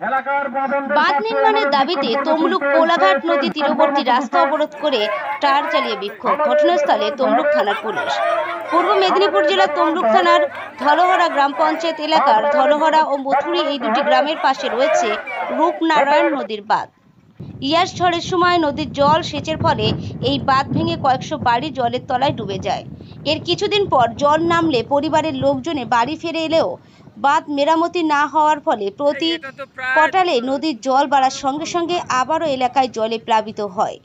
বাঁধ নির্মাণের দাবিতে তমলুক কোলাঘাট নদী তীরবর্তী রাস্তা অবরোধ করে টার চালিয়ে বিক্ষোভ। ঘটনাস্থলে তমলুক থানার পুলিশ। পূর্ব মেদিনীপুর জেলার তমলুক থানার ধলহরা গ্রাম পঞ্চায়েত এলাকার ধলহরা ও মথুরি এই দুটি গ্রামের পাশে রয়েছে রূপনারায়ণ নদীর বাঁধ। ইয়াস ঝড়ের সময় নদীর জল সেচের ফলে এই বাঁধ ভেঙে কয়েকশো বাড়ি জলের তলায় ডুবে যায়। এর কিছুদিন পর জল নামলে পরিবারের লোকজনে বাড়ি ফিরে এলেও বাঁধ মেরামতি না হওয়ার ফলে প্রতি কটালে নদীর জল বাড়ার সঙ্গে সঙ্গে আবারও এলাকায় জলে প্লাবিত হয়।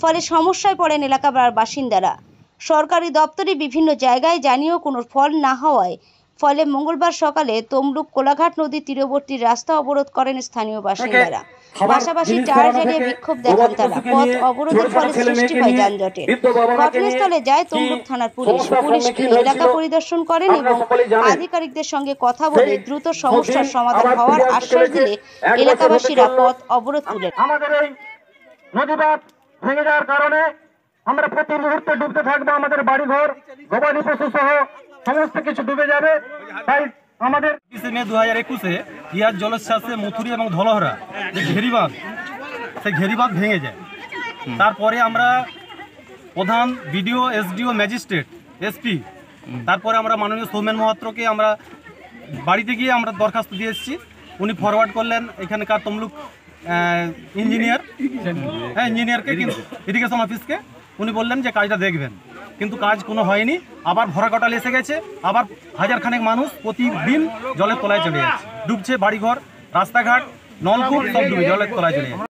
ফলে সমস্যায় পড়েন এলাকার বাসিন্দারা। সরকারি দপ্তরে বিভিন্ন জায়গায় জানিয়েও কোনো ফল না হওয়ায় ফলে মঙ্গলবার সকালে তমলুক কোলাঘাট নদীর তীরবর্তী রাস্তা অবরোধ করেন স্থানীয় বাসিন্দারা। পাশাপাশি টায়ার জ্বালিয়ে বিক্ষোভ দেখান তারা। পথ অবরোধের ফলে সৃষ্টি হয় যানজটের। ঘটনাস্থলে যায় তমলুক থানার পুলিশ। পুলিশ এলাকা পরিদর্শন করেন এবং আধিকারিকদের সঙ্গে কথা বলে দ্রুত সমস্যার সমাধান হওয়ার আশ্বাস দিলে এলাকাবাসীরা পথ অবরোধ তুলেন আমাদের এই নদীবাদ ভেঙে যাওয়ার কারণে আমরা প্রতি মুহূর্তে ডুবতে থাকব। আমাদের বাড়িঘর গবাদি পশু সহ সমস্ত কিছু ডুবে যাবে। তাই আমাদের মে দু হাজার একুশে ইয়ার জলোচ্ছ্বাসে মথুরি এবং ধলহরা, যে ঘেরিবাঁধ, সেই ঘেরিবাঁধ ভেঙে যায়। তারপরে আমরা প্রধান বিডিও, এসডিও, ম্যাজিস্ট্রেট, এসপি, তারপরে আমরা মাননীয় সৌমেন মহাত্রকে আমরা বাড়িতে গিয়ে আমরা দরখাস্ত দিয়ে এসেছি। উনি ফরওয়ার্ড করলেন এখানকার তমলুক ইঞ্জিনিয়ার হ্যাঁ ইঞ্জিনিয়ারকে ইরিগেশন অফিসকে উনি বললেন যে কাজটা দেখবেন। কিন্তু কাজ কোনো হয়নি। আবার ভরা কটাল এসে গেছে। আবার হাজারখানেক মানুষ প্রতিদিন জলের তলায় চলে যাচ্ছে। ডুবছে বাড়িঘর, রাস্তাঘাট, নলকূপ, সব ডুবে জলের তলায় চলে